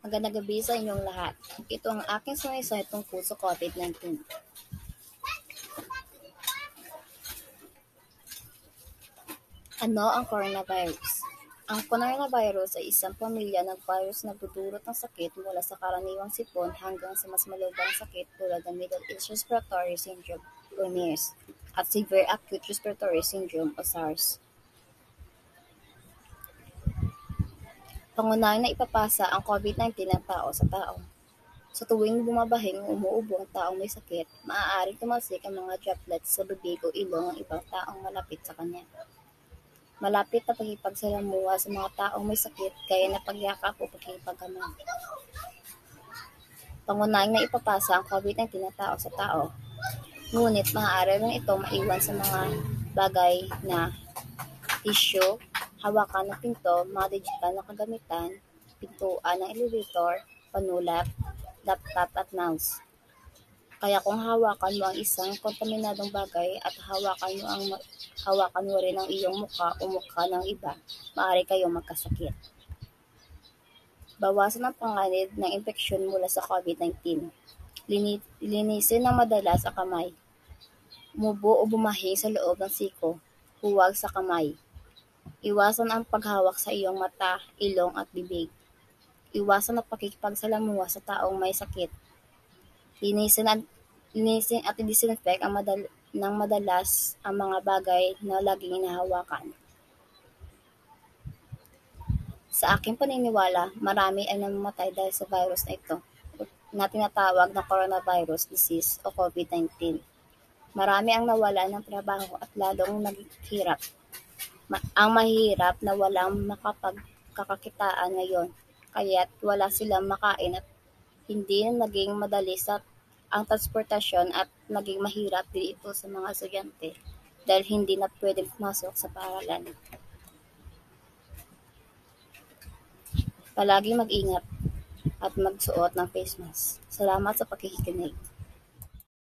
Magandang gabi sa inyong lahat. Ito ang aking sanaysay tungkol sa COVID-19. Ano ang coronavirus? Ang coronavirus ay isang pamilya ng virus na nagdudulot ng sakit mula sa karaniwang sipon hanggang sa mas malubhang sakit tulad ng Middle East Respiratory Syndrome o MERS at Severe Acute Respiratory Syndrome o SARS. Pangunahin na ipapasa ang COVID-19 ng tao sa tao. Sa tuwing bumabahing o umuubo ang taong may sakit, maaaring tumalsik ang mga droplets sa bibig o ilong ng ibang taong malapit sa kanya. Malapit na pakikipagsalamuha sa mga taong may sakit gaya na pagyakap o pakikipagkamay. Pangunahing na ipapasa ang COVID-19 ng tao sa tao. Ngunit maaari rin ito maiwan sa mga bagay na tissue, hawakan ng pinto, mga digital na kagamitan, pintuan ng elevator, panulat, laptop at mouse. Kaya kung hawakan mo ang isang kontaminadong bagay at hawakan mo ang hawakan mo rin ang iyong mukha o mukha ng iba, maaari kayong magkasakit. Bawasan ang panganib ng impeksyon mula sa COVID-19. Lini, linisin ng madalas ang kamay. Mubo o bumahi sa loob ng siko. Huwag sa kamay. Iwasan ang paghawak sa iyong mata, ilong at bibig. Iwasan ang pakikipagsalamuha sa taong may sakit. Linisin at, linisin at disinfect ang madal, ng madalas ang mga bagay na laging hinahawakan. Sa aking paniniwala, marami ang namamatay dahil sa virus na ito na tinatawag na coronavirus disease o COVID-19. Marami ang nawala ng trabaho at lalong naghihirap. Ang mahirap na walang makapagkakakitaan ngayon, kaya't wala silang makain at hindi naging madali sa ang transportasyon at naging mahirap din ito sa mga estudyante dahil hindi na pwedeng pumasok sa paaralan. Palaging mag-ingat at magsuot ng face mask. Salamat sa pakikinig.